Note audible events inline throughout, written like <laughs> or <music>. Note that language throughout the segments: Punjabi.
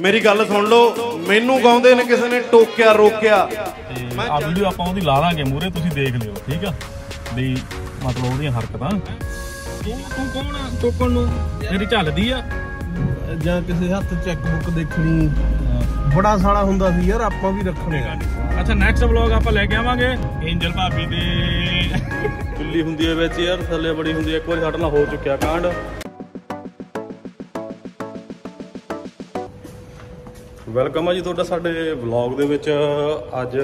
ਮੇਰੀ ਗੱਲ ਸੁਣ ਲਓ ਮੈਨੂੰ ਗਾਉਂਦੇ ਨੇ ਕਿਸੇ ਨੇ ਟੋਕਿਆ ਰੋਕਿਆ। ਆ ਵੀਡੀਓ ਆਪਾਂ ਉਹਦੀ ਲਾ ਲਾਂਗੇ ਮੂਰੇ ਤੁਸੀਂ ਦੇਖ ਲਿਓ ਠੀਕ ਆ? ਵੀ ਮਤਲਬ ਉਹਦੀਆਂ ਹਰਕਤਾਂ। ਤੂੰ ਤੂੰ ਕੌਣ ਆ? ਟੋਕਣ ਨੂੰ? ਮੇਰੀ ਝੱਲਦੀ ਆ। ਜਾਂ ਕਿਸੇ ਹੱਥ ਚੈੱਕ ਬੁੱਕ ਦੇਖਣੀ। ਬੜਾ ਸਾਲਾ ਹੁੰਦਾ ਸੀ ਯਾਰ ਆਪਾਂ ਵੀ ਰੱਖਣੇ ਆ। ਅੱਛਾ ਨੈਕਸਟ ਵਲੌਗ ਆਪਾਂ ਲੈ ਕੇ ਆਵਾਂਗੇ। ਐਂਜਲ ਭਾਬੀ ਦੇ। ਬਿੱਲੀ ਹੁੰਦੀ ਹੈ ਵਿੱਚ ਯਾਰ ਥੱਲੇ ਬੜੀ ਹੁੰਦੀ ਹੈ ਇੱਕ ਵਾਰੀ ਸਾਡੇ ਨਾਲ ਹੋ ਚੁੱਕਿਆ ਕਾਂਡ। ਵੈਲਕਮ ਹੈ ਜੀ ਤੁਹਾਡਾ ਸਾਡੇ ਵਲੌਗ ਦੇ ਵਿੱਚ। ਅੱਜ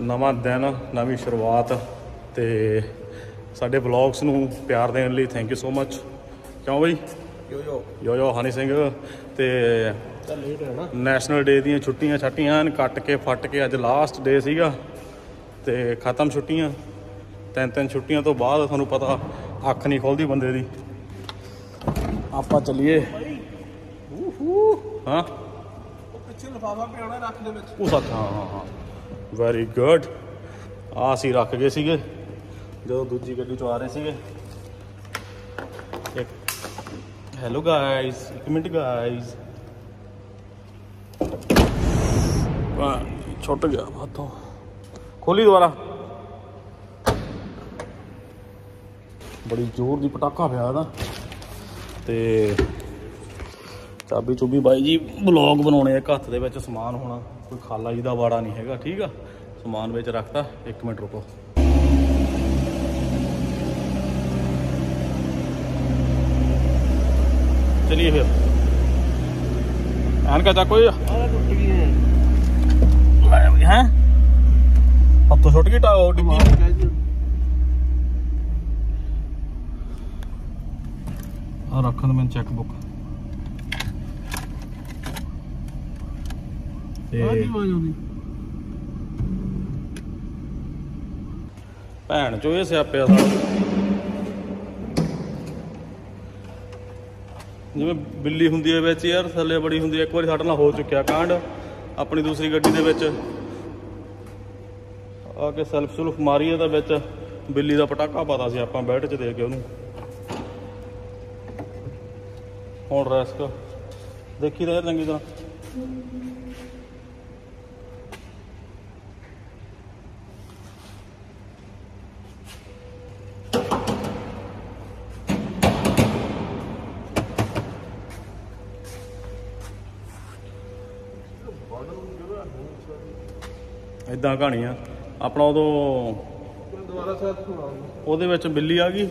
ਨਵਾਂ ਦਿਨ ਨਵੀਂ ਸ਼ੁਰੂਆਤ ਤੇ ਸਾਡੇ ਵਲੌਗਸ ਨੂੰ ਪਿਆਰ ਦੇਣ ਲਈ ਥੈਂਕ ਯੂ ਸੋ ਮਚ ਕਿਉਂ ਬਈ? ਯੋ ਯੋ। ਯੋ ਯੋ ਹਨੀ ਸਿੰਘ। ਤੇ ਨੈਸ਼ਨਲ ਡੇ ਦੀਆਂ ਛੁੱਟੀਆਂ ਛੱਟੀਆਂ ਕੱਟ ਕੇ ਫੱਟ ਕੇ ਅੱਜ ਲਾਸਟ ਡੇ ਸੀਗਾ। ਤੇ ਖਤਮ ਛੁੱਟੀਆਂ। ਤਿੰਨ ਤਿੰਨ ਛੁੱਟੀਆਂ ਤੋਂ ਬਾਅਦ ਤੁਹਾਨੂੰ ਪਤਾ ਅੱਖ ਨਹੀਂ ਖੁੱਲਦੀ ਬੰਦੇ ਦੀ। ਆਪਾਂ ਚੱਲੀਏ। ਹਾਂ। ਲਫਾਫਾ ਪਿਆਉਣਾ ਰੱਖ ਦੇ ਵਿੱਚ। ਉਹ ਸੱਚ ਹਾਂ ਹਾਂ ਹਾਂ। ਵੈਰੀ ਗੁੱਡ ਆ ਅਸੀਂ ਰੱਖ ਗਏ ਸੀਗੇ ਜਦੋਂ ਦੂਜੀ ਗੱਡੀ ਤੋਂ ਆ ਰਹੇ ਸੀਗੇ। ਇੱਕ ਹੈਲੋ ਗਾਇਸ ਇੱਕ ਮਿੰਟ ਗਾਇਸ ਵਾਹ ਛੁੱਟ ਗਿਆ ਹੱਥੋਂ ਖੋਲੀ ਦੁਬਾਰਾ। ਬੜੀ ਜ਼ੋਰ ਦੀ ਪਟਾਕਾ ਪਿਆ ਇਹਦਾ। ਤੇ ਚਾਬੀ ਚੁਬੀ ਬਾਈ ਜੀ ਬਲੌਗ ਬਣਾਉਣੇ ਇੱਕ ਹੱਥ ਦੇ ਵਿੱਚ, ਸਮਾਨ ਹੋਣਾ। ਕੋਈ ਖਾਲਾ ਜੀ ਦਾ ਵਾੜਾ ਨਹੀਂ ਹੈਗਾ, ਠੀਕ ਆ? ਸਮਾਨ ਵਿੱਚ ਰੱਖਤਾ 1 ਮਿੰਟ ਰੁਕੋ। ਚਲਿਏ ਫਿਰ। ਐਨਕਾ ਚੱਕੋ ਜੀ ਹੈ? ਹੱਥੋਂ ਛੁੱਟ ਗਈ ਟਾ ਡਿੱਗੀ। ਆ ਰੱਖਣ ਮੈਂ ਚੈੱਕ ਬੁੱਕ ਤੇ ਭੈਣ ਚੋ ਇਹ ਸਿਆਪਿਆ ਸਾ ਜਿਵੇਂ ਬਿੱਲੀ ਹੁੰਦੀ ਹੈ ਵਿੱਚ ਯਾਰ ਥੱਲੇ ਬੜੀ ਹੁੰਦੀ ਹੈ ਇੱਕ ਵਾਰੀ ਸਾਡੇ ਨਾਲ ਹੋ ਚੁੱਕਿਆ ਕਾਂਡ ਆਪਣੀ ਦੂਸਰੀ ਗੱਡੀ ਦੇ ਵਿੱਚ। ਆ ਕੇ ਸੈਲਫ ਸੁਲਫ ਮਾਰੀ ਇਹਦਾ ਵਿੱਚ ਬਿੱਲੀ ਦਾ ਪਟਾਕਾ ਪਤਾ ਸੀ ਆਪਾਂ ਬੈਠ 'ਚ ਦੇ ਕੇ ਉਹਨੂੰ। ਹੁਣ ਰੈਸਕ ਦੇਖੀ ਤਾਂ ਯਾਰ ਚੰਗੀ ਤਰ੍ਹਾਂ। ਇਦਾਂ ਕਹਾਣੀ ਆ ਆਪਣਾ ਉਦੋਂ ਦੁਬਾਰਾ ਸਾਥ ਉਹਦੇ ਵਿੱਚ ਬਿੱਲੀ ਆ ਗਈ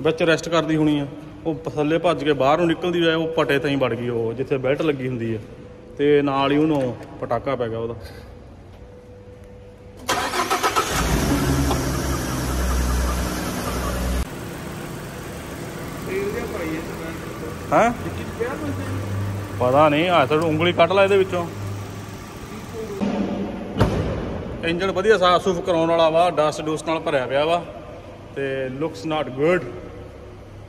ਵਿੱਚ ਰੈਸਟ ਕਰਦੀ ਹੋਣੀ ਆ। ਉਹ ਥੱਲੇ ਭੱਜ ਕੇ ਬਾਹਰ ਨੂੰ ਨਿਕਲਦੀ ਜਾਏ ਉਹ ਪਟੇ ਤਾਈਂ ਵੜ ਗਈ ਉਹ ਜਿੱਥੇ ਬੈਲਟ ਲੱਗੀ ਹੁੰਦੀ ਹੈ ਤੇ ਨਾਲ ਹੀ ਉਹਨੂੰ ਪਟਾਕਾ ਪੈ ਗਿਆ ਉਹਦਾ। ਹੈ? ਹੈ ਪਤਾ ਨਹੀਂ ਆ ਸੜ ਉਂਗਲੀ ਕੱਢ ਲੈ ਇਹਦੇ ਵਿੱਚੋਂ। ਇੰਜਨ ਵਧੀਆ ਸਾਫ਼ ਸੁਫ ਕਰਾਉਣ ਵਾਲਾ ਵਾ ਡਸਟ ਡੂਸਟ ਨਾਲ ਭਰਿਆ ਪਿਆ ਵਾ, ਤੇ ਲੁਕਸ ਨਾਟ ਗੁੱਡ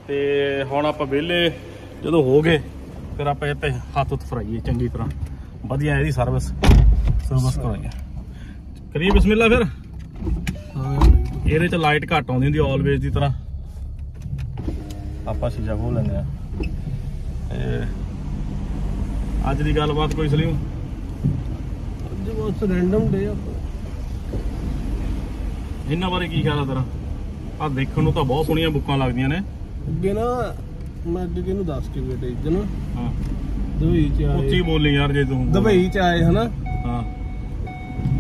ਤੇ ਹੁਣ ਆਪਾਂ ਵਿਹਲੇ, ਜਦੋਂ ਹੋ ਗਏ, ਫਿਰ ਆਪਾਂ ਇਹ ਤੇ ਹੱਥ ਉੱਤ ਫਰਾਈਏ ਚੰਗੀ ਤਰ੍ਹਾਂ। ਵਧੀਆ ਇਹਦੀ ਸਰਵਿਸ ਸਰਵਿਸ ਕਰਾਈਏ। ਕਰੀਏ ਬਿਸਮਿਲ੍ਲਾ ਫਿਰ। ਇਹਦੇ ਚ ਲਾਈਟ ਘੱਟ ਆਉਂਦੀ ਹੁੰਦੀ ਆਲਵੇਜ਼ ਦੀ ਤਰ੍ਹਾਂ। ਆਪਾਂ ਸ਼ੀਸ਼ਾ ਖੋਲ ਲੈਂਦੇ ਆ ਤੇ ਅੱਜ ਦੀ ਗੱਲਬਾਤ ਕੋਈ ਸਲੀਮ? ਅੱਜ ਬਸ ਰੈਂਡਮ ਡੇ ਆਪਾਂ ਇਹਨਾਂ ਬਾਰੇ ਕੀ ਖਿਆਲ ਆ ਤੇਰਾ? ਆ ਦੇਖਣ ਨੂੰ ਤਾਂ ਬਹੁਤ ਸੋਹਣੀਆਂ ਬੁੱਕਾਂ ਲੱਗਦੀਆਂ ਨੇ। ਅੱਗੇ ਨਾ ਮੈਂ ਅੱਗੇ ਕਿਹਨੂੰ ਦੱਸ ਕੇ ਬੇਟੇ ਇੱਧਰ ਨਾ? ਹਾਂ। ਦੁਬਈ ਚ ਉੱਚੀ ਆਏ ਬੋਲੀ ਯਾਰ ਜੇ ਤੂੰ। ਦੁਬਈ ਚ ਆਏ ਹਨਾ? ਹਾਂ।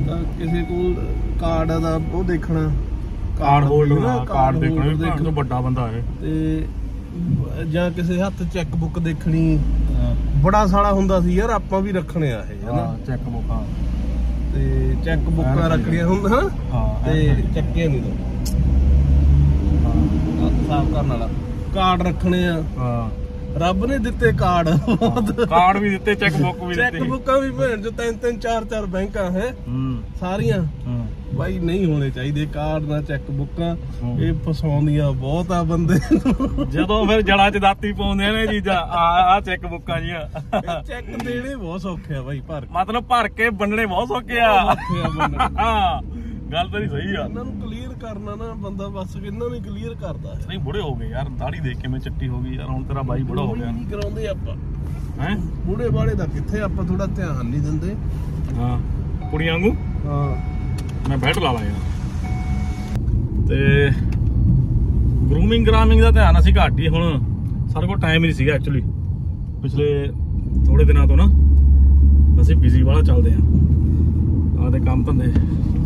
ਤਾਂ ਕਿਸੇ ਕੋਲ ਕਾਰਡ ਦਾ ਉਹ ਦੇਖਣਾ। ਕਾਰਡ ਹੋਲਡਰ ਹਾਂ ਕਾਰਡ ਦੇਖਣਾ। ਵੀ ਤੋਂ ਵੱਡਾ ਬੰਦਾ ਹੈ ਤੇ ਜਾਂ ਕਿਸੇ ਹੱਥ ਚੈੱਕ ਬੁੱਕ ਦੇਖਣੀ। ਬੜਾ ਸਾਲਾ ਹੁੰਦਾ ਸੀ ਯਾਰ ਆਪਾਂ ਵੀ ਰੱਖਣੇ ਆ ਇਹ ਹਨਾ? ਚੈੱਕ ਬੁੱਕਾਂ ਤੇ ਚੈੱਕ ਬੁੱਕਾਂ ਰੱਖਣੀਆਂ ਹੁੰਦਾ ਹਨਾ ਹਾਂ? ਤੇ ਐਨ ਸਹੀ। ਚੱਕੇ ਨਹੀਂ ਦੋ ਹੱਥ ਸਾਫ਼ ਕਰਨ ਵਾਲਾ। ਕਾਰਡ ਰੱਖਣੇ ਆ। ਹਾਂ। ਰੱਬ ਨੇ ਦਿੱਤੇ ਕਾਰਡ। ਕਾਰਡ ਵੀ ਦਿੱਤੇ ਚੈੱਕ ਬੁੱਕ ਵੀ <laughs> ਚੈੱਕ ਦਿੱਤੀ। ਬੁੱਕਾਂ ਵੀ ਭੈਣ ਜੋ ਤਿੰਨ ਤਿੰਨ ਚਾਰ ਚਾਰ ਬੈਂਕਾਂ ਹੈ। ਸਾਰੀਆਂ। ਬਾਈ ਨਹੀਂ ਹੋਣੇ ਚਾਹੀਦੇ ਕਾਰਡ ਨਾ ਚੈੱਕ ਬੁੱਕਾਂ। ਇਹ ਫਸਾਉਂਦੀਆਂ ਬਹੁਤ ਆ ਬੰਦੇ ਨੂੰ। ਜਦੋਂ ਫਿਰ ਜੜਾਂ 'ਚ ਦਾਤੀ ਪਾਉਂਦੇ ਨੇ ਚੀਜ਼ਾਂ ਆ ਆ ਚੈੱਕ ਬੁੱਕਾਂ ਜੀਆਂ। ਚੈੱਕ ਦੇਣੇ ਬਹੁਤ ਸੌਖੇ ਆ ਬਾਈ ਭਰ ਮਤਲਬ ਭਰ ਕੇ ਵੰਡਣੇ ਬਹੁਤ ਸੌਖੇ ਆ। ਗੱਲ ਤੇਰੀ ਸਹੀ ਆ। ਇਹਨਾਂ ਨੂੰ ਕਲੀਅਰ ਕਰਨਾ ਨਾ ਬੰਦਾ ਬਸ ਇਹਨਾਂ ਨੂੰ ਕਲੀਅਰ ਕਰਦਾ ਨਹੀਂ ਬੁੜੇ ਹੋ ਗਏ ਯਾਰ ਦਾੜੀ ਦੇਖ ਕੇ ਮੈਂ ਚਿੱਟੀ ਹੋ ਗਈ ਯਾਰ ਹੁਣ ਤੇਰਾ ਬਾਈ ਬੁੜਾ ਹੋ ਗਿਆ। ਨਹੀਂ ਕਰਾਉਂਦੇ ਆਪਾਂ। ਹੈ? ਬੂੜੇ ਬਾੜੇ ਦਾ ਕਿੱਥੇ ਆਪਾਂ ਥੋੜਾ ਧਿਆਨ ਨਹੀਂ ਦਿੰਦੇ। ਹਾਂ। ਕੁੜੀਆਂ ਵਾਂਗੂ? ਹਾਂ। ਮੈਂ ਬੈਠ ਲਾ ਲਾ ਯਾਰ। ਤੇ ਗਰੂਮਿੰਗ ਗ੍ਰਾਮਿੰਗ ਦਾ ਧਿਆਨ ਅਸੀਂ ਘੱਟ ਹੀ ਹੁਣ। ਸਾਡੇ ਕੋਲ ਟਾਈਮ ਹੀ ਨਹੀਂ ਸੀਗਾ ਐਕਚੁਅਲੀ ਪਿਛਲੇ ਥੋੜੇ ਦਿਨਾਂ ਤੋਂ ਨਾ ਅਸੀਂ ਬਿਜ਼ੀ ਵਾਲਾ ਚੱਲਦੇ ਆ ਆਦੇ ਕੰਮ ਧੰਦੇ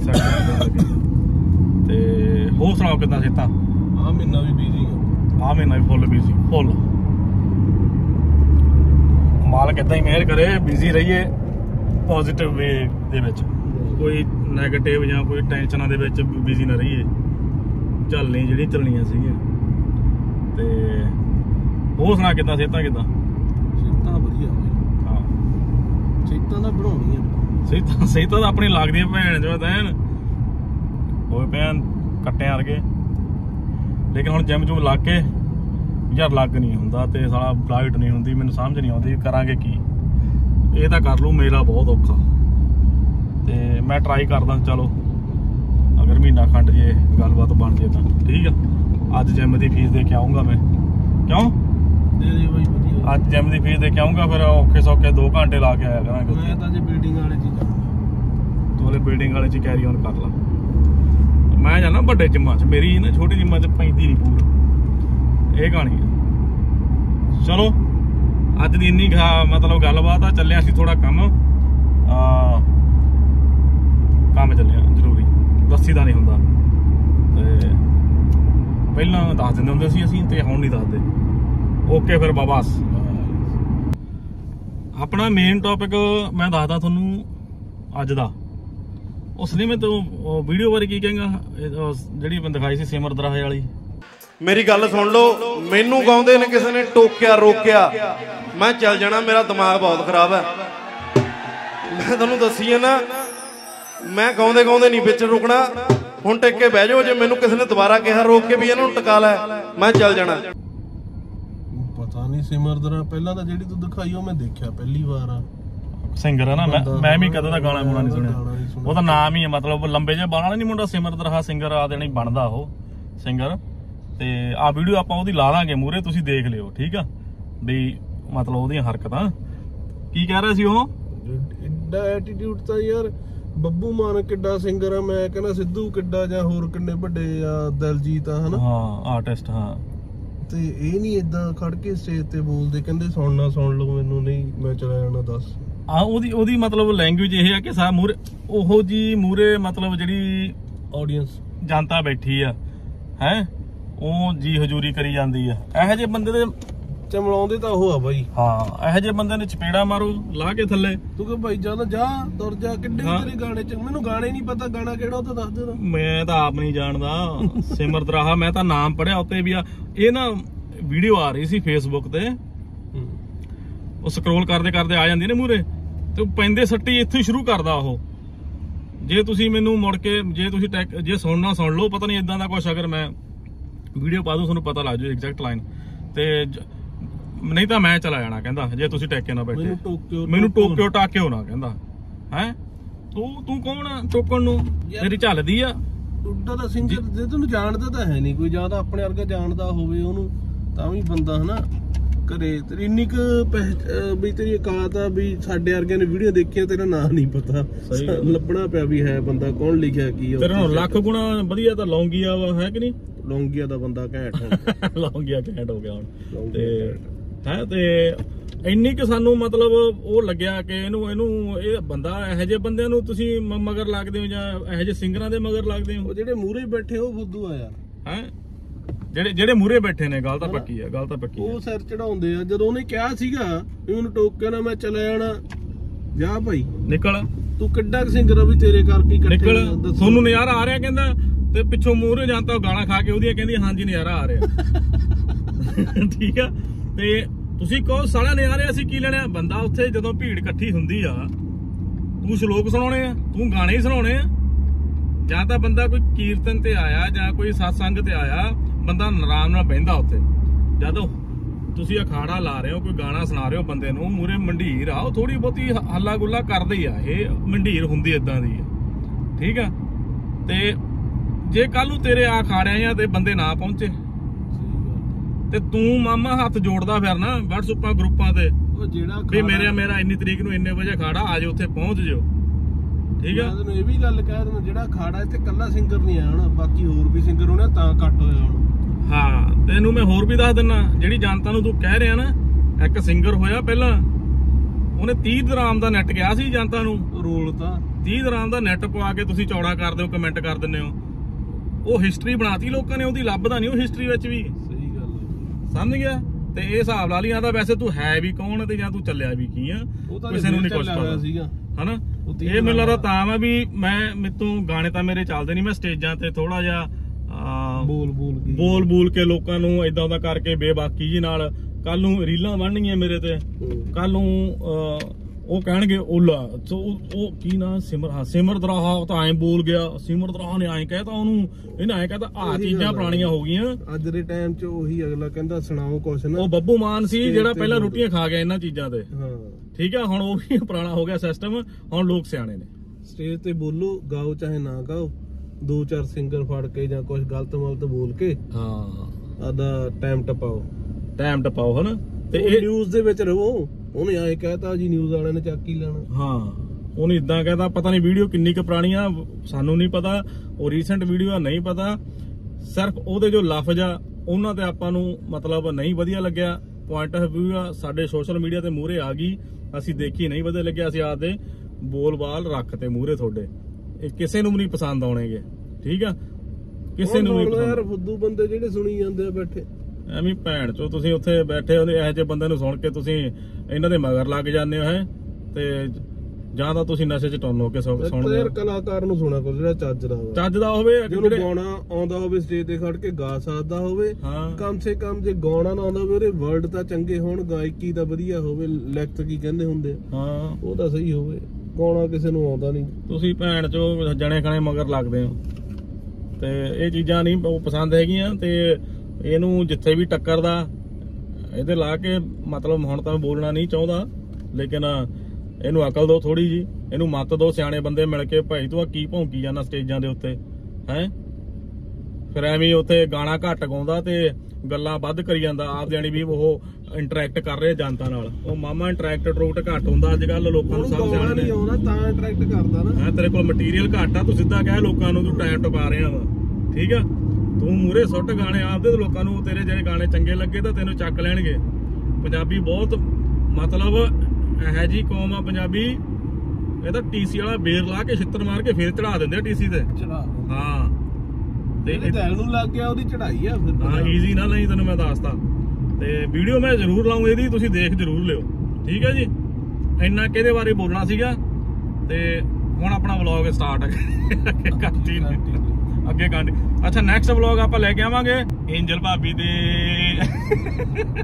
ਸੈੱਟ ਲੱਗੇ। ਤੇ ਹੋਰ ਸੁਣਾਓ ਕਿੱਦਾਂ ਸੇਤਾ ਆ ਮਹੀਨਾ ਵੀ ਬੀਜ਼ੀ ਆ। ਆ ਮਹੀਨਾ ਵੀ ਫੁੱਲ ਬਿਜ਼ੀ ਫੁੱਲ ਮਾਲਕ ਇਦਾਂ ਹੀ ਮਿਹਰ ਕਰੇ ਬਿਜ਼ੀ ਰਹੀਏ ਪੋਜ਼ਿਟਿਵ ਵੇ ਦੇ ਵਿੱਚ। ਕੋਈ 네ਗੇਟਿਵ ਜਾਂ ਕੋਈ ਟੈਨਸ਼ਨਾਂ ਦੇ ਵਿੱਚ ਬਿਜ਼ੀ ਨਾ ਰਹੀਏ। ਚੱਲਣੀ ਜਿਹੜੀ ਚੱਲਣੀਆਂ ਸੀਗੀਆਂ। ਤੇ ਹੋਰ ਸੁਣਾ ਕਿੱਦਾਂ ਸਿਹਤਾਂ ਕਿੱਦਾਂ? ਸਿੱਧਾ ਵਧੀਆ ਹਾਂ। ਸਿੱਧਾ ਨਾ। ਬਣਾਉਣੀ ਸਿਹਤਾਂ ਸਿਹਤਾਂ ਤਾਂ ਆਪਣੀ ਲੱਗਦੀਆਂ ਭੈਣ ਜਿਵੇਂ ਤਾਂ ਐਨ ਹੋਏ ਪੈਣ ਕੱਟਿਆਂ ਵਰਗੇ। ਲੇਕਿਨ ਹੁਣ ਜਿਮ ਜੂਮ ਲੱਗ ਕੇ ਯਾਰ ਲੱਗ ਨਹੀਂ ਹੁੰਦਾ ਤੇ ਸਾਲਾ ਡਾਈਟ ਨਹੀਂ ਹੁੰਦੀ ਮੈਨੂੰ ਸਮਝ ਨਹੀਂ ਆਉਂਦੀ ਕਰਾਂਗੇ ਕੀ? ਇਹ ਤਾਂ ਕਰ ਲੂ ਮੇਰਾ ਬਹੁਤ ਔਖਾ। ਤੇ ਮੈਂ ਟਰਾਈ ਕਰਦਾ ਚਲੋ। ਅਗਰ ਮਹੀਨਾ ਖੰਡ ਜੇ ਗੱਲਬਾਤ ਬਣ ਜੇ ਤਾਂ। ਠੀਕ ਆ? ਅੱਜ ਜਿਮ ਦੀ ਫੀਸ ਦੇ ਕੇ ਆਉਂਗਾ ਮੈਂ। ਕਿਉਂ? ਦੇ ਦੇ ਬਾਈ ਵਧੀਆ। ਅੱਜ ਜਿਮ ਦੀ ਫੀਸ ਦੇ ਕੇ ਆਉਂਗਾ ਫਿਰ ਔਖੇ ਸੌਖੇ 2 ਘੰਟੇ ਲਾ ਕੇ ਆਇਆ ਕਰਾਂਗੇ। ਮੈਂ ਤਾਂ ਜੇ ਬਿਲਡਿੰਗ ਵਾਲੇ ਚ ਜਾਣਾ। ਤੂੰ ਹਲੇ ਬਿਲਡਿੰਗ ਵਾਲੇ ਚ ਕੈਰੀ ਔਨ ਕਰ ਲਾ। ਮੈਂ ਜਾਣਾ ਵੱਡੇ ਜਿੰਮਾਂ ਚ ਮੇਰੀ ਨਾ ਛੋਟੀ ਜਿੰਮਾਂ ਚ ਪੈਂਦੀ ਨਹੀਂ ਪੂਰ। ਇਹ ਕਹਾਣੀ ਆ। ਚਲੋ ਅੱਜ ਦੀ ਇੰਨੀ ਮਤਲਬ ਗੱਲਬਾਤ ਆ ਚੱਲਿਆ ਸੀ ਥੋੜਾ ਕੰਮ। ਆ ਕੰਮ ਚੱਲਿਆ, ਜ਼ਰੂਰੀ। ਦੱਸੀ ਦਾ ਨਹੀਂ ਹੁੰਦਾ। ਤੇ ਪਹਿਲਾਂ ਦੱਸ ਦਿੰਦੇ ਹੁੰਦੇ ਸੀ ਅਸੀਂ, ਤੇ ਹੁਣ ਨਹੀਂ ਦੱਸਦੇ। ਓਕੇ, ਫਿਰ ਬਾਬਾਸ। ਆਪਣਾ ਮੇਨ ਟੌਪਿਕ ਮੈਂ ਦੱਸਦਾ ਤੁਹਾਨੂੰ ਅੱਜ ਦਾ। ਉਸ ਲਈ ਮੈਂ ਤੂੰ ਵੀਡੀਓ ਬਾਰੇ ਕੀ ਕਹਾਂਗਾ? ਜਿਹੜੀ ਮੈਂ ਦਿਖਾਈ ਸੀ ਸਿਮਰ ਦਰਾਹੇ ਵਾਲੀ। ਮੇਰੀ ਗੱਲ ਸੁਣ ਲਓ, ਮੈਨੂੰ ਗਾਉਂਦੇ ਨੇ ਕਿਸੇ ਨੇ ਟੋਕਿਆ, ਰੋਕਿਆ। ਮੈਂ ਚੱਲ ਜਾਣਾ, ਮੇਰਾ ਦਿਮਾਗ ਬਹੁਤ ਖਰਾਬ ਹੈ। ਮੈਂ ਤੁਹਾਨੂੰ ਦੱਸੀ ਹੈ ਨਾ ਮੈਂ ਗਾਉਂਦੇ ਗਾਉਂਦੇ ਨਹੀਂ ਵਿੱਚ ਰੁਕਣਾ। ਹੁਣ ਟਿਕ ਕੇ ਬਹਿ ਜਾਓ ਜੇ ਮੈਨੂੰ ਕਿਸੇ ਨੇ ਦੁਬਾਰਾ ਕਿਹਾ ਰੋਕ ਕੇ ਵੀ ਇਹਨਾਂ ਨੂੰ ਟਿਕਾ ਲੈ। ਮੈਂ ਚੱਲ ਜਾਣਾ। ਪਤਾ ਨਹੀਂ ਸਿਮਰਦਰਾ ਪਹਿਲਾਂ ਤਾਂ ਜਿਹੜੀ ਤੂੰ ਦਿਖਾਈ ਉਹ ਮੈਂ ਦੇਖਿਆ ਪਹਿਲੀ ਵਾਰ ਆ। ਸਿੰਗਰ ਹੈ ਨਾ ਮੈਂ ਮੈਂ ਵੀ ਕਦੇ ਦਾ ਗਾਣਾ ਗੁਣਾ ਨਹੀਂ ਸੁਣਿਆ। ਉਹਦਾ ਨਾਮ ਹੀ ਹੈ ਮਤਲਬ ਲੰਬੇ ਜਿਹੇ ਬਾਲਾਂ ਵਾਲਾ ਨਹੀਂ ਮੁੰਡਾ ਸਿਮਰ ਦਰਾਹਾ ਸਿੰਗਰ ਆ ਦੇਣੀ ਬਣਦਾ ਉਹ ਸਿੰਗਰ। ਤੇ ਆ ਵੀਡੀਓ ਆਪਾਂ ਉਹਦੀ ਲਾ ਦਾਂਗੇ ਮੂਰੇ ਤੁਸੀਂ ਦੇਖ ਲਿਓ ਠੀਕ ਆ? ਵੀ ਮਤਲਬ ਉਹਦੀਆਂ ਹਰਕਤਾਂ। ਕੀ ਕਹਿ ਰਿਹਾ ਸੀ ਉਹ? ਐਟੀਟਿਊਡ ਤਾਂ ਯਾਰ ਬੱਬੂ ਮਾਨ ਕਿੱਡਾ ਸਿੰਗਰ ਆ ਮੈਂ ਕਹਿੰਦਾ ਸਿੱਧੂ ਕਿੱਡਾ ਜਾਂ ਹੋਰ ਕਿੰਨੇ ਵੱਡੇ ਆ ਦਲਜੀਤ ਆ ਹਨਾ? ਹਾਂ ਆਰਟਿਸਟ ਹਾਂ। ਤੇ ਇਹ ਨਹੀਂ ਇਦਾਂ ਖੜ ਕੇ ਸਟੇਜ ਤੇ ਬੋਲਦੇ ਕਹਿੰਦੇ ਸੁਣਨਾ ਸੁਣ ਲਓ ਮੈਨੂੰ ਨਹੀਂ ਮੈਂ ਚਲਾ ਜਾਣਾ ਦੱਸ। ਆ ਉਹਦੀ ਉਹਦੀ ਮਤਲਬ ਲੈਂਗੁਏਜ ਇਹ ਆ ਕਿ ਸਾ ਮੂਰੇ ਉਹੋ ਜੀ ਮੂਰੇ ਮਤਲਬ ਜਿਹੜੀ ਆਡੀਅנס ਜਨਤਾ ਬੈਠੀ ਆ ਹੈ? ਉਹ ਜੀ ਹਜੂਰੀ ਕਰੀ ਜਾਂਦੀ ਆ। ਇਹੋ ਜਿਹੇ ਬੰਦੇ ਦੇ ਚਮਲਾਉਂਦੇ ਤਾਂ ਉਹ ਆ ਬਾਈ। ਹਾਂ ਇਹੋ ਜਿਹੇ ਬੰਦੇ ਨੇ ਚਪੇੜਾ ਮਾਰੋ ਲਾ ਕੇ ਥੱਲੇ। ਤੂੰ ਕਿ ਭਾਈ ਜਾਂ ਜਾ ਤੁਰ ਜਾ ਕਿੱਡੇ ਹਾਂ। ਤੇਰੇ ਗਾਣੇ ਚ। ਮੈਨੂੰ ਗਾਣੇ ਨਹੀਂ ਪਤਾ ਗਾਣਾ ਕਿਹੜਾ ਉਹ ਤਾਂ ਦੱਸ ਦੇ ਨਾ ਮੈਂ ਤਾਂ ਆਪ ਨਹੀਂ ਜਾਣਦਾ। ਸਿਮਰ ਦਰਾਹਾ ਮੈਂ ਤਾਂ ਨਾਮ ਪੜਿਆ ਉੱਤੇ ਵੀ ਆ। ਇਹ ਨਾ ਵੀਡੀਓ ਆ ਰਹੀ ਸੀ ਫੇਸਬੁੱਕ ਤੇ। ਉਹ ਸਕਰੋਲ ਕਰਦੇ ਕਰਦੇ ਆ ਜਾਂਦੀ ਨੇ ਮੂਰੇ ਤੇ ਉਹ ਪੈਂਦੇ ਸੱਟੀ ਇੱਥੇ ਹੀ ਸ਼ੁਰੂ ਕਰਦਾ ਉਹ। ਜੇ ਤੁਸੀਂ ਮੈਨੂੰ ਮੁੜ ਕੇ ਜੇ ਤੁਸੀਂ ਟੈਕ ਜੇ ਸੁਣਨਾ ਸੁਣ ਲਓ ਪਤਾ ਨਹੀਂ ਇਦਾਂ ਦਾ ਕੁਝ ਅਗਰ ਮੈਂ ਵੀਡੀਓ ਪਾ ਦੂੰ ਤੁਹਾਨੂੰ ਪਤਾ ਲੱਗ ਜਾਊ ਐਗਜ਼ੈਕਟ ਲਾਈਨ ਤੇ ਜ- ਨਹੀਂ ਤਾਂ ਮੈਂ ਚਲਾ ਜਾਣਾ ਕਹਿੰਦਾ ਜੇ ਤੁਸੀਂ ਟੈਕੇ ਨਾ ਬੈਠੇ। ਮੈਨੂੰ ਟੋਕਿਓ ਮੈਨੂੰ ਟੋਕਿਓ ਟਾਕਿਓ ਨਾ ਕਹਿੰਦਾ। ਹੈ? ਤੂੰ ਤੂੰ ਕੌਣ ਆ ਟੋਕਣ ਨੂੰ? ਤੇਰੀ ਚੱਲਦੀ ਆ। ਉੱਡਾ ਦਾ ਸਿੰਗਰ ਜੇ ਤੈਨੂੰ ਜਾਣਦਾ ਤਾਂ ਹੈ ਨਹੀਂ ਕੋਈ ਜਾਂ ਤਾਂ ਆਪਣੇ ਵਰਗਾ ਜਾਣਦਾ ਹੋਵੇ ਉਹਨੂੰ ਤਾਂ ਵੀ ਬੰਦਾ ਹਨਾ ਘਰੇ। ਤੇਰੀ ਇੰਨੀ ਕੁ ਵੀ ਤੇਰੀ ਔਕਾਤ ਆ ਵੀ ਸਾਡੇ ਵਰਗਿਆਂ ਨੇ ਵੀਡੀਓ ਦੇਖੀਆਂ ਤੇਰਾ ਨਾਂ ਨਹੀਂ ਪਤਾ। ਲੱਭਣਾ ਪਿਆ ਵੀ ਹੈ ਬੰਦਾ ਕੌਣ ਲਿਖਿਆ ਕੀ ਆ ਤੇਰੇ ਨੂੰ ਲੱਖ ਗੁਣਾ ਵਧੀਆ ਤਾਂ ਲੌਂਗੀਆ ਵਾ ਹੈ ਕਿ ਨਹੀਂ? ਲੌਂਗੀਆ ਦਾ ਬੰਦਾ ਘੈਂਟ ਹੁੰਦਾ <laughs> ਲੌਂਗੀਆ ਘੈਂਟ ਹੋ ਗਿਆ ਹੁਣ। ਤੇ ਹੈ ਤੇ ਇੰਨੀ ਕਿ ਸਾਨੂੰ ਮਤਲਬ ਉਹ ਲੱਗਿਆ ਕਿ ਇਹਨੂੰ ਇਹਨੂੰ ਇਹ ਬੰਦਾ ਇਹੋ ਜਿਹੇ ਬੰਦਿਆਂ ਨੂੰ ਤੁਸੀਂ ਮ- ਮਗਰ ਲੱਗਦੇ ਹੋ ਜਾਂ ਇਹੋ ਜਿਹੇ ਸਿੰਗਰਾਂ ਦੇ ਮਗਰ ਲੱਗਦੇ ਹੋ? ਉਹ ਜਿਹੜੇ ਮੂਰੇ ਬੈਠੇ ਉਹ ਫੁੱਦੂ ਆ ਯਾਰ। ਹੈ? ਜਿਹੜੇ ਜਿਹੜੇ ਮੂਰੇ ਬੈਠੇ ਨੇ ਗੱਲ ਤਾਂ ਪੱਕੀ ਆ ਗੱਲ ਤਾਂ ਪੱਕੀ ਆ। ਉਹ ਸਿਰ ਚੜਾਉਂਦੇ ਆ। ਜਦੋਂ ਉਹਨੇ ਕਿਹਾ ਸੀਗਾ ਵੀ ਮੈਨੂੰ ਟੋਕਿਆ ਨਾ ਮੈਂ ਚਲਾ ਜਾਣਾ ਜਾ ਭਾਈ। ਨਿਕਲ। ਤੂੰ ਕਿੱਡਾ ਸਿੰਗਰ ਆ ਵੀ ਤੇਰੇ ਕਰਕੇ ਇਕੱਠੇ ਨਿਕਲ। ਤੁਹਾਨੂੰ ਨਜ਼ਾਰਾ ਆ ਰਿਹਾ ਕਹਿੰਦਾ ਤੇ ਪਿੱਛੋਂ ਮੂਹਰੇ ਜਾਂਦਾ ਉਹ ਗਾਲਾਂ ਖਾ ਕੇ ਉਹਦੀਆਂ ਕਹਿੰਦੀ ਹਾਂਜੀ ਨਜ਼ਾਰਾ ਆ ਰਿਹਾ। <laughs> ਠੀਕ ਆ? ਤੇ ਤੁਸੀਂ ਕਹੋ ਸਾਲਾ ਨਜ਼ਾਰੇ ਅਸੀਂ ਕੀ ਲੈਣੇ? ਬੰਦਾ ਉੱਥੇ ਜਦੋਂ ਭੀੜ ਇਕੱਠੀ ਹੁੰਦੀ ਆ, ਤੂੰ ਸ਼ਲੋਕ ਸੁਣਾਉਣੇ ਆ, ਤੂੰ ਗਾਣੇ ਹੀ ਸੁਣਾਉਣੇ ਆ। ਜਾਂ ਤਾਂ ਬੰਦਾ ਕੋਈ ਕੀਰਤਨ ਤੇ ਆਇਆ, ਜਾਂ ਕੋਈ satsang ਤੇ ਆਇਆ, ਬੰਦਾ ਆਰਾਮ ਨਾਲ ਬਹਿੰਦਾ ਉੱਥੇ। ਜਦੋਂ ਤੁਸੀਂ ਅਖਾੜਾ ਲਾ ਰਹੇ ਹੋ, ਕੋਈ ਗਾਣਾ ਸੁਣਾ ਰਹੇ ਹੋ ਬੰਦੇ ਨੂੰ ਮੂਰੇ ਮੰਡੀਰ ਆ, ਉਹ ਥੋੜੀ ਬਹੁਤੀ ਹੱਲਾ ਗੁੱਲਾ ਕਰਦੇ ਹੀ ਆ, ਇਹ ਮੰਡੀਰ ਹੁੰਦੀ ਇਦਾਂ ਦੀ ਆ। ਠੀਕ ਆ? ਤੇ ਜੇ ਕੱਲ ਨੂੰ ਤੇਰੇ ਆ ਖਾੜਿਆਂ ਜਾਂ ਤੇ ਬੰਦੇ ਨਾ ਪਹੁੰਚੇ ਤੇ ਤੂੰ ਮਾਮਾ ਹੱਥ ਜੋੜਦਾ ਫਿਰਨਾ WhatsApp ਗਰੁੱਪਾਂ ਤੇ। ਉਹ ਜਿਹੜਾ ਵੀ ਮੇਰੇ ਮੇਰਾ ਇੰਨੀ ਤਰੀਕ ਨੂੰ ਇੰਨੇ ਵਜੇ ਖਾੜਾ ਆ ਜਾਓ ਉੱਥੇ ਪਹੁੰਚ ਜਿਓ। ਠੀਕ ਆ? ਮੈਂ ਇਹ ਵੀ ਗੱਲ ਕਹਿ ਦਵਾਂ ਜਿਹੜਾ ਖਾੜਾ ਇੱਥੇ ਕੱਲਾ ਸਿੰਗਰ ਨਹੀਂ ਆਇਆ ਹੋਣਾ ਬਾਕੀ ਹੋਰ ਵੀ ਸਿੰਗਰ ਹੋਣੇ ਤਾਂ ਘੱਟ ਹੋਇਆ ਹੁਣ। ਹਾਂ ਤੈਨੂੰ ਮੈਂ ਹੋਰ ਵੀ ਦੱਸ ਦਿੰਨਾ ਜਿਹੜੀ ਜਨਤਾ ਨੂੰ ਤੂੰ ਕਹਿ ਰਿਹਾ ਨਾ ਇੱਕ ਸਿੰਗਰ ਹੋਇਆ ਪਹਿਲਾਂ ਉਹਨੇ 30 ਦਰਾਮ ਦਾ ਨੈਟ ਗਿਆ ਸੀ ਜਨਤਾ ਨੂੰ। ਰੋਲ ਤਾਂ। 30 ਦਰਾਮ ਦਾ ਨੈਟ ਪਵਾ ਕੇ ਤੁਸੀਂ ਚੌੜਾ ਕਰ ਦਿਓ ਕਮੈਂਟ ਕਰ ਦਿੰਦੇ ਹੋ। ਉਹ ਹਿਸਟਰੀ ਬਣਾਤੀ ਲੋਕਾਂ ਨੇ ਉਹਦੀ ਲੱਭਦਾ ਨਹੀਂ ਉਹ ਹਿਸਟਰੀ ਵਿੱਚ ਵੀ। ਸਮਝ ਗਿਆ? ਤੇ ਇਹ ਹਿਸਾਬ ਲਾ ਲਈ ਆਦਾ ਵੈਸੇ ਤੂੰ ਹੈ ਵੀ ਕੌਣ ਤੇ ਜਾਂ ਤੂੰ ਚੱਲਿਆ ਵੀ ਕੀ ਆ? ਕਿਸੇ ਨੂੰ ਨਹੀਂ ਕੁਝ ਪਤਾ। ਸੀਗਾ। ਹਨਾ? ਇਹ ਮੈਨੂੰ ਲੱਗਦਾ ਤਾਂ ਵਾ ਵੀ ਮੈਂ ਮੇਤੋਂ ਗਾਣੇ ਤਾਂ ਮੇਰੇ ਚੱਲਦੇ ਨਹੀਂ ਮੈਂ ਸਟੇਜਾਂ ਤੇ ਥੋੜਾ ਜਿਹਾ ਬੋਲ ਬੋਲ ਕੇ। ਬੋਲ ਬੋਲ ਕੇ ਲੋਕਾਂ ਨੂੰ ਇਦਾਂ ਦਾ ਕਰਕੇ ਬੇਬਾਕੀ ਜੀ ਨਾਲ। ਕੱਲ ਨੂੰ ਰੀਲਾਂ ਬਣਨਗੀਆਂ ਮੇਰੇ ਤੇ। ਕੱਲ ਨੂੰ ਉਹ ਕਹਿਣਗੇ ਓਲਾ ਸੋ ਉਹ ਕੀ ਨਾ? ਸਿਮਰ ਹਾਂ ਸਿਮਰ ਦਰਾਹਾ ਉਹ ਤਾਂ ਐਂ ਬੋਲ ਗਿਆ। ਸਿਮਰ ਦਰਾਹਾ ਨੇ ਐਂ ਕਹਿਤਾ ਉਹਨੂੰ। ਇਹਨੇ ਐਂ ਕਹਿਤਾ ਆ ਚੀਜ਼ਾਂ। ਪੁਰਾਣੀਆਂ ਹੋ ਗਈਆਂ। ਅੱਜ ਦੇ ਟਾਈਮ 'ਚ ਉਹੀ ਅਗਲਾ ਕਹਿੰਦਾ ਸੁਣਾਓ ਕੁਛ ਨਾ। ਉਹ ਬੱਬੂ ਮਾਨ ਸੀ ਜਿਹੜਾ ਪਹਿਲਾਂ। ਰੋਟੀਆਂ ਖਾ ਗਿਆ ਇਹਨਾਂ ਚੀਜ਼ਾਂ ਤੇ। ਹਾਂ। ਠੀਕ ਆ ਹੁਣ ਉਹ ਵੀ ਪੁਰਾਣਾ ਹੋ ਗਿਆ ਸਿਸਟਮ। ਹੁਣ ਲੋਕ ਸਿਆਣੇ ਨੇ। ਸਟੇਜ ਤੇ ਬੋਲੋ ਗਾਓ ਚਾਹੇ ਨਾ ਗਾਓ। ਦੋ ਚਾਰ ਸਿੰਗਰ ਫੜ ਕੇ ਜਾਂ ਕੁਝ ਗਲਤ ਮਲਤ ਬੋਲ ਕੇ ਹਾਂ। ਆਦਾ ਟਾਈਮ ਟਪਾਓ। ਟਾਈਮ ਟਪਾਓ ਹਨਾ? ਤੇ ਇਹ ਨਿਊਜ਼ ਦੇ ਵਿੱਚ ਰਹੋ। ਉਹਨੇ ਐਂ ਕਹਿਤਾ ਜੀ ਨਿਊਜ਼ ਵਾਲਿਆਂ ਨੇ ਚੱਕ ਹੀ ਲੈਣਾ। ਹਾਂ ਉਹਨੇ ਇਦਾਂ ਕਹਿੰਦਾ ਪਤਾ ਨਹੀਂ ਵੀਡੀਓ ਕਿੰਨੀ ਕੁ ਪੁਰਾਣੀ ਆ ਸਾਨੂੰ ਨਹੀਂ ਪਤਾ ਉਹ ਰੀਸੈਂਟ ਵੀਡੀਓ ਆ ਨਹੀਂ ਪਤਾ। ਸਿਰਫ ਉਹਦੇ ਜੋ ਲਫ਼ਜ਼ ਆ ਉਹਨਾਂ ਤੇ ਆਪਾਂ ਨੂੰ ਮਤਲਬ ਨਹੀਂ ਵਧੀਆ ਲੱਗਿਆ। ਪੁਆਇੰਟ ਆਫ View ਆ ਸਾਡੇ ਸੋਸ਼ਲ ਮੀਡੀਆ ਤੇ ਮੂਹਰੇ ਆ ਗਈ। ਅਸੀਂ ਦੇਖੀ ਨਹੀਂ ਵਧੀਆ ਲੱਗਿਆ ਅਸੀਂ ਆਪਦੇ ਬੋਲਬਾਲ ਰੱਖ ਤੇ ਮੂਹਰੇ ਤੁਹਾਡੇ। ਇਹ ਕਿਸੇ ਨੂੰ ਵੀ ਨਹੀਂ ਪਸੰਦ ਆਉਣਗੇ ਠੀਕ ਆ? ਕਿਸੇ ਨੂੰ ਹੁਣ ਪਸੰਦ ਯਾਰ ਫੁੱਦੂ ਬੰਦੇ ਜਿਹੜੇ ਸੁਣੀ ਜਾਂਦੇ ਆ ਬੈਠੇ। ਐਵੇਂ ਭੈਣ ਚੋ ਤੁਸੀਂ ਉੱਥੇ ਬੈਠੇ ਹੋ ਇਹੋ ਜਿਹੇ ਬੰਦੇ ਨੂੰ ਸੁਣ ਕੇ ਤੁਸੀਂ ਇਹਨਾਂ ਦੇ ਮਗਰ ਲੱਗ ਜਾਂਦੇ ਹੋ ਹੈ? ਤੇ ਜਾਂ ਤਾਂ ਤੁਸੀਂ ਨਸ਼ੇ ਚ ਟੁੰਨ ਹੋ ਕੇ ਸੁਣ- ਯਾਰ ਕਲਾਕਾਰ ਨੂੰ ਸੁਣਾ ਕਰੋ ਜਿਹੜਾ ਚੱਜ ਦਾ ਹੋਵੇ। ਚੱਜ ਦਾ ਹੋਵੇ ਜਿਹਨੂੰ ਜਿਹੜੇ ਗਾਉਣਾ ਆਉਂਦਾ ਹੋਵੇ ਸਟੇਜ ਤੇ ਖੜ ਕੇ ਗਾ ਸਕਦਾ ਹੋਵੇ ਕਮ ਸੇ ਕਮ ਜੇ ਗਾਉਣਾ ਨਾ ਆਉਂਦਾ ਹੋਵੇ ਉਹਦੇ ਵਰਡ ਤਾਂ ਚੰਗੇ ਹੋਣ ਗਾਇਕੀ ਦਾ ਵਧੀਆ ਹੋਵੇ ਲੈਕਟ ਕੀ ਕਹਿੰਦੇ ਹੁੰਦੇ ਹਾਂ। ਉਹ ਤਾਂ ਸਹੀ ਹੋਵੇ ਗਾਉਣਾ ਕਿਸੇ ਨੂੰ ਆਉਂਦਾ ਨਹੀਂ। ਤੁਸੀਂ ਭੈਣ ਚੋ ਜਣੇ ਖਾਣੇ ਮਗਰ ਲੱਗਦੇ ਹੋ। ਤੇ ਇਹ ਚੀਜ਼ਾਂ ਨਹੀਂ ਉਹ ਪਸੰਦ ਹੈਗੀਆਂ ਤੇ ਇਹਨੂੰ ਜਿੱਥੇ ਵੀ ਟੱਕਰਦਾ ਇਹਦੇ ਲਾ ਕੇ ਮਤਲਬ ਹੁਣ ਤਾਂ ਬੋਲਣਾ ਨਹੀਂ ਚਾਹੁੰਦਾ ਲੇਕਿਨ ਇਹਨੂੰ ਅਕਲ ਦਿਓ ਥੋੜੀ ਜੀ ਇਹਨੂੰ ਮੱਤ ਦਿਓ ਸਿਆਣੇ ਬੰਦੇ ਮਿਲ ਕੇ ਭਾਈ ਤੂੰ ਆ ਕੀ ਭੌਂਕੀ ਜਾਂਦਾ ਸਟੇਜਾਂ ਦੇ ਉੱਤੇ ਹੈ? ਫਿਰ ਐਵੇਂ ਉੱਥੇ ਗਾਣਾ ਘੱਟ ਗਾਉਂਦਾ ਤੇ ਗੱਲਾਂ ਵੱਧ ਕਰੀ ਜਾਂਦਾ ਆਪ ਜਾਣੀ ਵੀ ਉਹ ਇੰਟਰੈਕਟ ਕਰ ਰਿਹਾ ਜਨਤਾ ਨਾਲ। ਉਹ ਮਾਮਾ ਇੰਟਰੈਕਟ ਟਰੂਕਟ ਘੱਟ ਹੁੰਦਾ ਅੱਜ ਕੱਲ ਲੋਕਾਂ ਨੂੰ ਸਭ ਨਹੀਂ ਨੇ ਆਉਂਦਾ ਤਾਂ ਅਟਰੈਕਟ ਕਰਦਾ ਨਾ। ਹਾਂ ਤੇਰੇ ਕੋਲ ਮਟੀਰੀਅਲ ਘੱਟ ਆ ਤੂੰ ਸਿੱਧਾ ਕਹਿ ਲੋਕਾਂ ਨੂੰ ਤੂੰ ਟਾਈਮ ਟਪਾ ਰਿਹਾ ਵਾ। ਠੀਕ ਆ? ਤੂੰ ਮੂਰੇ ਸੁੱਟ ਗਾਣੇ ਆਪਦੇ ਲੋਕਾਂ ਨੂੰ ਤੇਰੇ ਜਿਹੜੇ ਗਾਣੇ ਚੰਗੇ ਲੱਗੇ ਤਾਂ ਤੈਨੂੰ ਚੱਕ ਲੈਣਗੇ। ਪੰਜਾਬੀ ਬਹੁਤ ਮਤਲਬ ਇਹੋ ਜੀ ਕੌਮ ਆ ਪੰਜਾਬੀ। ਇਹ ਤਾਂ ਟੀਸੀ ਵਾਲਾ ਬੇਰ ਲਾ ਕੇ ਛਿੱਤਰ ਮਾਰ ਕੇ ਫੇਰ ਚੜਾ ਦਿੰਦੇ ਆ ਟੀਸੀ ਤੇ। ਚੜਾ ਹਾਂ। ਤੇ ਤੇ ਦਿਲ ਨੂੰ ਲੱਗ ਗਿਆ ਉਹਦੀ ਚੜਾਈ ਆ ਫਿਰ ਹਾਂ ਈਜ਼ੀ ਨਾ ਨਹੀਂ ਤੈਨੂੰ ਮੈਂ ਦੱਸਦਾ। ਤੇ ਵੀਡੀਓ ਮੈਂ ਜ਼ਰੂਰ ਲਾਉਂ ਇਹਦੀ ਤੁਸੀਂ ਦੇਖ ਜ਼ਰੂਰ ਲਿਓ। ਠੀਕ ਹੈ ਜੀ? ਇੰਨਾ ਕਿਹਦੇ ਬਾਰੇ ਬੋਲਣਾ ਸੀਗਾ? ਤੇ ਹੁਣ ਆਪਣਾ ਵਲੌਗ ਸਟਾਰਟ ਕੰਟੀਨਿਊ ਅੱਗੇ ਕੰਟੀਨਿਊ ਅੱਛਾ ਨੈਕਸਟ ਵਲੌਗ ਆਪਾਂ ਲੈ ਕੇ ਆਵਾਂਗੇ। ਐਂਜਲ ਭਾਬੀ ਦੇ।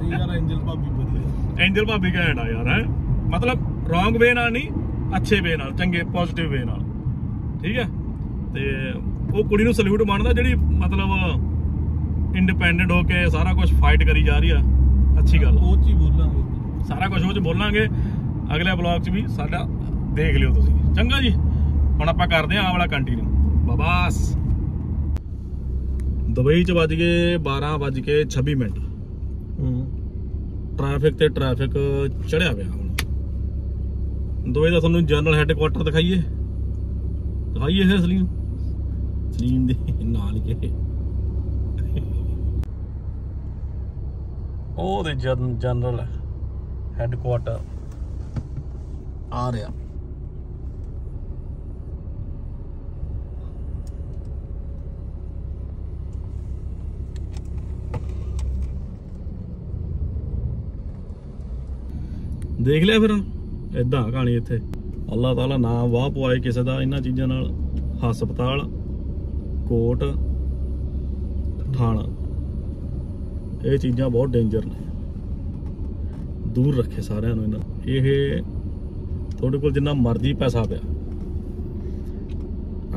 ਯਾਰ ਐਂਜਲ ਭਾਬੀ ਵਧੀਆ। ਐਂਜਲ ਭਾਬੀ ਘੈਂਟ ਆ ਯਾਰ ਹੈ? ਮਤਲਬ ਰੋਂਗ ਵੇ ਨਾਲ ਨਹੀਂ ਅੱਛੇ ਵੇ ਨਾਲ ਚੰਗੇ ਪੋਜ਼ਿਟਿਵ ਵੇ ਨਾਲ। ਠੀਕ ਹੈ? ਤੇ ਉਹ ਕੁੜੀ ਨੂੰ ਸਲੂਟ ਮੰਨਦਾ ਜਿਹੜੀ ਮਤਲਬ ਇੰਡੀਪੈਂਡੈਂਟ ਹੋ ਕੇ ਸਾਰਾ ਕੁਝ ਫਾਈਟ ਕਰੀ ਜਾ ਰਹੀ ਆ। ਅੱਛੀ ਗੱਲ ਆ। ਉਹ ਚ ਹੀ ਬੋਲਾਂਗੇ। ਸਾਰਾ ਕੁਝ ਉਹ ਚ ਬੋਲਾਂਗੇ। ਅਗਲੇ ਬਲੌਗ ਚ ਵੀ ਸਾਡਾ ਦੇਖ ਲਿਓ ਤੁਸੀਂ। ਚੰਗਾ ਜੀ। ਹੁਣ ਆਪਾਂ ਕਰਦੇ ਹਾਂ ਆਹ ਵਾਲਾ ਕੰਟੀਨਿਊ ਬਬਾਸ ਦੁਬਈ ਚ ਵੱਜ ਗਏ 12 ਵੱਜ ਕੇ 26 ਮਿੰਟ। ਹੂੰ। ਟ੍ਰੈਫਿਕ ਤੇ ਟ੍ਰੈਫਿਕ ਚੜਿਆ ਪਿਆ ਹੁਣ। ਦੁਬਈ ਦਾ ਤੁਹਾਨੂੰ ਜਨਰਲ ਹੈੱਡਕੁਆਟਰ ਦਿਖਾਈਏ। ਦਿਖਾਈਏ ਇਹ ਸਲੀਮ। ਸਲੀਮ ਦੇ ਨਾਲ ਹੀ ਇਹ। ਉਹ ਦੇ ਜਨਰਲ ਹੈੱਡਕੁਆਟਰ ਆ ਰਿਹਾ। ਦੇਖ ਲਿਆ ਫਿਰ ਇਦਾਂ ਕਹਾਣੀ ਇੱਥੇ। ਅੱਲਾਹ ਤਾਲਾ ਨਾਮ ਵਾਹ ਪਵਾਏ ਕਿਸੇ ਦਾ ਇਹਨਾਂ ਚੀਜ਼ਾਂ ਨਾਲ। ਹਸਪਤਾਲ ਕੋਰਟ ਥਾਣਾ। ਇਹ ਚੀਜ਼ਾਂ ਬਹੁਤ ਡੇਂਜਰ ਨੇ। ਦੂਰ ਰੱਖੇ ਸਾਰਿਆਂ ਨੂੰ ਇਹਨਾਂ। ਇਹ ਤੁਹਾਡੇ ਕੋਲ ਜਿੰਨਾ ਮਰਜ਼ੀ ਪੈਸਾ ਪਿਆ।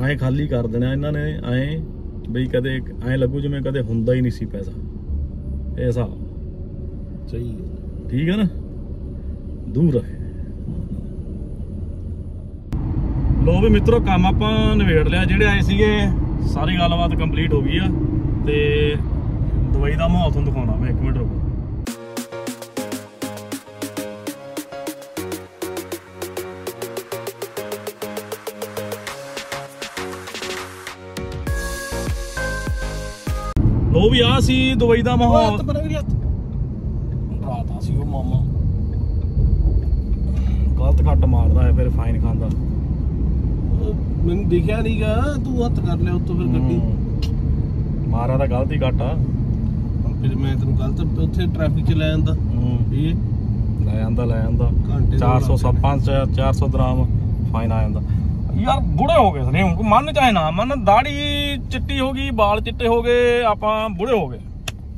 ਐਂ ਖਾਲੀ ਕਰ ਦੇਣਾ ਇਹਨਾਂ ਨੇ ਐਂ ਬਈ ਕਦੇ ਐਂ ਲੱਗੂ ਜਿਵੇਂ ਕਦੇ ਹੁੰਦਾ ਹੀ ਨਹੀਂ ਸੀ ਪੈਸਾ। ਇਹ ਹਿਸਾਬ। ਸਹੀ ਠੀਕ ਹੈ ਨਾ? ਦੂਰ ਰਹੇ। ਲੋ ਵੀ ਮਿੱਤਰੋ ਕੰਮ ਆਪਾਂ ਨਿਬੇੜ ਲਿਆ। ਜਿਹੜੇ ਆਏ ਸੀਗੇ ਸਾਰੀ ਗੱਲਬਾਤ ਕੰਪਲੀਟ ਹੋ ਗਈ ਆ। ਤੇ ਦਵਾਈ ਦਾ ਮਾਹੌਲ ਤੁਹਾਨੂੰ ਦਿਖਾਉਣਾ ਮੈਂ 1 ਮਿੰਟ ਰੁਕੋ। ਲੋ ਵੀ ਆ ਸੀ ਦਵਾਈ ਦਾ ਮਾਹੌਲ। ਹੱਥ ਪਰ ਵੀ ਹੱਥ ਰਾਤ ਆ ਸੀ ਉਹ ਮਾਮਾ। ਗਲਤ ਕੱਟ ਮਾਰਦਾ ਹੈ ਫਿਰ ਫਾਈਨ ਖਾਂਦਾ ਮੈਨੂੰ ਦਿਖਿਆ ਨਹੀਂਗਾ ਤੂੰ ਹੱਥ ਕਰ ਲਿਆ ਉੱਤੋਂ ਫਿਰ ਗੱਡੀ। ਮਾਰਾ ਤਾਂ ਗਲਤ ਕੱਟ ਆ। ਫਿਰ ਮੈਂ ਤੈਨੂੰ ਕੱਲ ਤਾਂ ਉੱਥੇ ਟ੍ਰੈਫਿਕ 'ਚ ਲੈ ਜਾਂਦਾ ਇਹ ਲੈ ਆਂਦਾ ਲੈ ਆਂਦਾ। ਘੰਟੇ ਦਾ 405 400 ਦਰਾਮ ਫਾਈਨ ਆ ਜਾਂਦਾ। ਯਾਰ ਬੁੜੇ ਹੋ ਗਏ ਸਨੇ ਮੰਨ ਚਾਹੇ ਨਾ ਮੰਨ ਦਾੜੀ ਚਿੱਟੀ ਹੋ ਗਈ ਵਾਲ ਚਿੱਟੇ ਹੋ ਗਏ ਆਪਾਂ ਬੁੜੇ ਹੋ ਗਏ।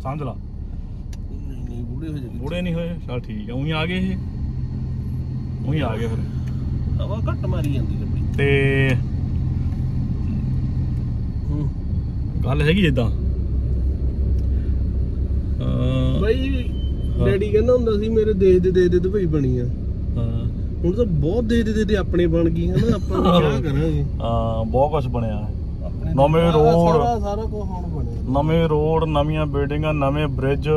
ਸਮਝ ਲਾ। ਨਹੀਂ ਨਹੀਂ ਬੁੜੇ ਹੋ ਜਾਗੇ ਬੁੜੇ ਨਹੀਂ ਹੋਏ ਚਲ ਠੀਕ ਆ ਉਹੀ ਆ ਗਏ ਇਹ। ਉਹੀ ਆ ਗਏ ਫਿਰ। ਹਵਾ ਘੱਟ ਮਾਰੀ ਜਾਂਦੀ ਗੱਡੀ। ਤੇ ਹੂੰ। ਗੱਲ ਹੈਗੀ ਇਦਾਂ ਬਾਈ ਡੈਡੀ ਕਹਿੰਦਾ ਹੁੰਦਾ ਸੀ ਮੇਰੇ ਦੇਸ਼ ਦੇ ਦੇ ਦੇ ਦੁਬਈ ਬਣੀ ਆ। ਹਾਂ। ਹੁਣ ਤਾਂ ਬਹੁਤ ਦੇ ਦੇ ਦੇ ਦੇ ਆਪਣੇ ਬਣ ਗਈ ਆਪਾਂ ਨੂੰ ਕੀ ਕਰਾਂਗੇ? ਹਾਂ ਬਹੁਤ ਕੁਝ ਬਣਿਆ। ਹੈ ਨਵੇਂ ਰੋਡ। ਸਾਰਾ ਸਾਰਾ ਕੁਝ ਹੁਣ ਬਣਿਆ। ਨਵੇਂ ਰੋਡ ਨਵੀਆਂ ਬਿਲਡਿੰਗਾਂ ਨਵੇਂ ਬ੍ਰਿਜ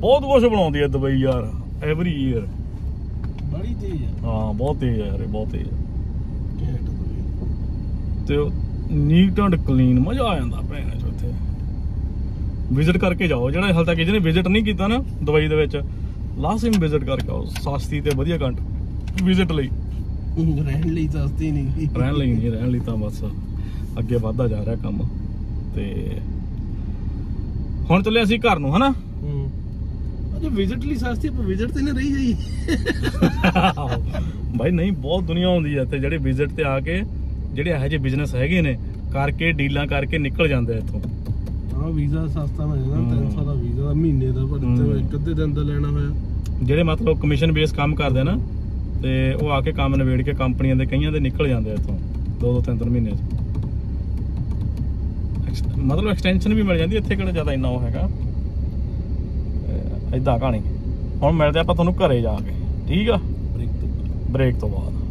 ਬਹੁਤ ਕੁਝ ਬਣਾਉਂਦੀ ਹੈ ਦੁਬਈ ਯਾਰ ਐਵਰੀ ਈਅਰ ਬੜੀ ਤੇਜ਼ ਆ। ਹਾਂ ਬਹੁਤ ਤੇਜ਼ ਹੈ ਯਾਰ ਇਹ ਬਹੁਤ ਤੇਜ਼ ਹੈ ਘੈਂਟ ਦੁਬਈ ਤੇ ਨੀਟ ਐਂਡ ਕਲੀਨ ਮਜ਼ਾ ਆ ਜਾਂਦਾ ਭੈਣ ਚੋ ਇੱਥੇ ਵਿਜ਼ਿਟ ਕਰਕੇ ਜਾਓ ਜਿਹੜਾ ਹਾਲ ਤੱਕ ਜਿਹਨੇ ਵਿਜ਼ਿਟ ਨਹੀਂ ਕੀਤਾ ਨਾ ਦੁਬਈ ਦੇ ਵਿੱਚ ਲਾਜ਼ਮ ਵਿਜ਼ਿਟ ਕਰਕੇ ਆਓ ਸਸਤੀ ਤੇ ਵਧੀਆ ਕੰਟ ਵਿਜ਼ਿਟ ਲਈ। ਰਹਿਣ ਲਈ ਸਸਤੀ ਨਹੀਂ। ਰਹਿਣ ਲਈ ਨਹੀਂ ਰਹਿਣ ਲਈ ਤਾਂ ਬਸ ਅੱਗੇ ਵਧਦਾ ਜਾ ਰਿਹਾ ਕੰਮ। ਤੇ ਹੁਣ ਚੱਲੇ ਅਸੀਂ ਘਰ ਨੂੰ ਹਨਾ? ਹੂੰ। ਅਜੇ ਵਿਜ਼ਿਟ ਲਈ ਸਸਤੀ ਆਪਾਂ ਵਿਜ਼ਿਟ ਤੇ ਨਾ ਰਹੀ ਜਾਈ ਭਾਈ ਨਹੀਂ ਬਹੁਤ ਦੁਨੀਆ ਆਉਂਦੀ ਹੈ ਇੱਥੇ ਜਿਹੜੇ ਵਿਜ਼ਿਟ ਤੇ ਆ ਕੇ ਜਿਹੜੇ ਇਹੋ ਜਿਹੇ ਬਿਜ਼ਨਸ ਹੈਗੇ ਨੇ ਕਰਕੇ ਡੀਲਾਂ ਕਰਕੇ ਨਿਕਲ ਜਾਂਦੇ ਇੱਥੋਂ ਹਾਂ ਵੀਜ਼ਾ ਸਸਤਾ ਮਿਲ ਜਾਂਦਾ ਹੂੰ। 300 ਦਾ ਵੀਜ਼ਾ ਮਹੀਨੇ ਦਾ ਪਰ ਇੱਕ ਅੱਧੇ ਦਿਨ ਦਾ ਲੈਣਾ ਹੋਇਆ ਜਿਹੜੇ ਮਤਲਬ ਕਮਿਸ਼ਨ ਬੇਸ ਕੰਮ ਕਰਦੇ ਨਾ ਤੇ ਉਹ ਆ ਕੇ ਕੰਮ ਨਿਬੇੜ ਕੇ ਕੰਪਨੀਆਂ ਦੇ ਕਈਆਂ ਦੇ ਨਿਕਲ ਜਾਂਦੇ ਇੱਥੋਂ ਦੋ ਦੋ ਤਿੰਨ ਤਿੰਨ ਮਹੀਨੇ ਚ ਐਕਸ- ਮਤਲਬ ਐਕਸਟੈਂਸ਼ਨ ਵੀ ਮਿਲ ਜਾਂਦੀ ਇੱਥੇ ਕਿਹੜਾ ਜ਼ਿਆਦਾ ਇੰਨਾ ਉਹ ਹੈਗਾ ਇਦਾਂ ਕਹਾਣੀ। ਹੁਣ ਮਿਲਦੇ ਆਪਾਂ ਤੁਹਾਨੂੰ ਘਰੇ ਜਾ ਕੇ। ਠੀਕ ਆ? ਬ੍ਰੇਕ ਤੋਂ ਬ੍ਰੇਕ ਤੋਂ ਬਾਅਦ।